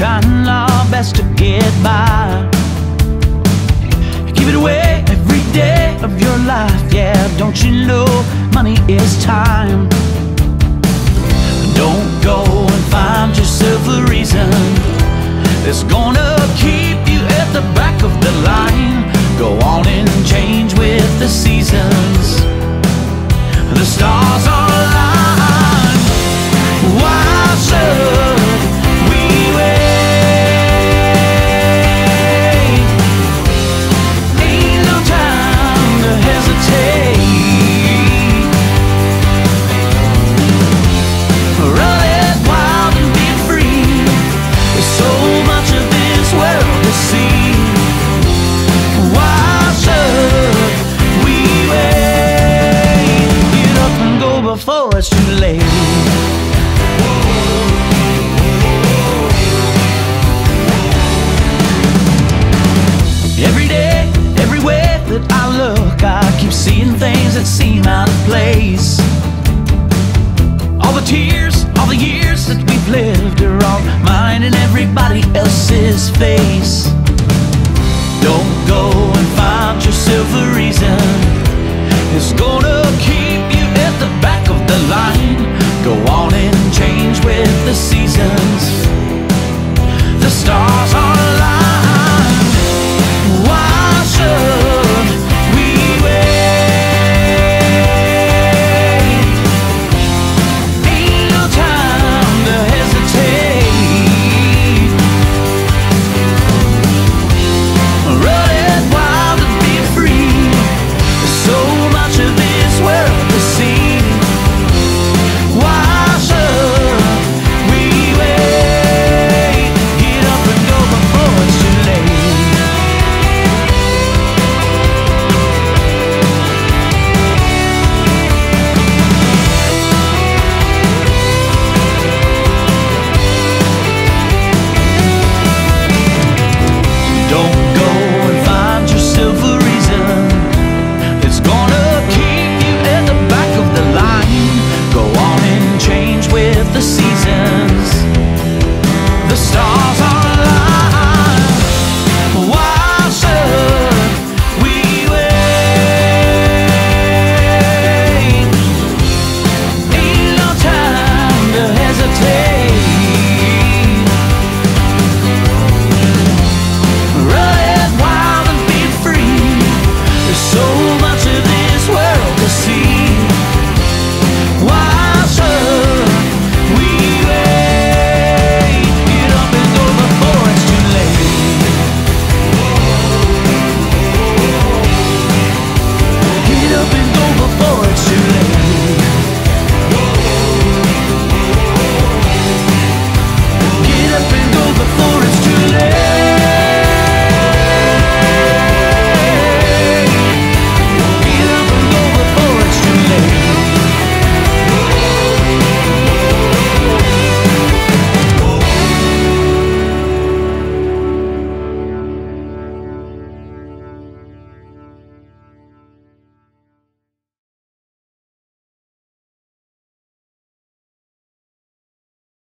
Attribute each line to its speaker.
Speaker 1: trying our best to get by. Give it away every day of your life, yeah. Don't you know money is time? Don't go and find yourself a reason that's gonna keep you at the back of the line. Look, I keep seeing things that seem out of place. All the tears, all the years that we've lived are on mine and everybody else's face. Don't go and find yourself a reason. It's gonna keep you at the back of the line. Go on and change with the seasons. The stars are Oh.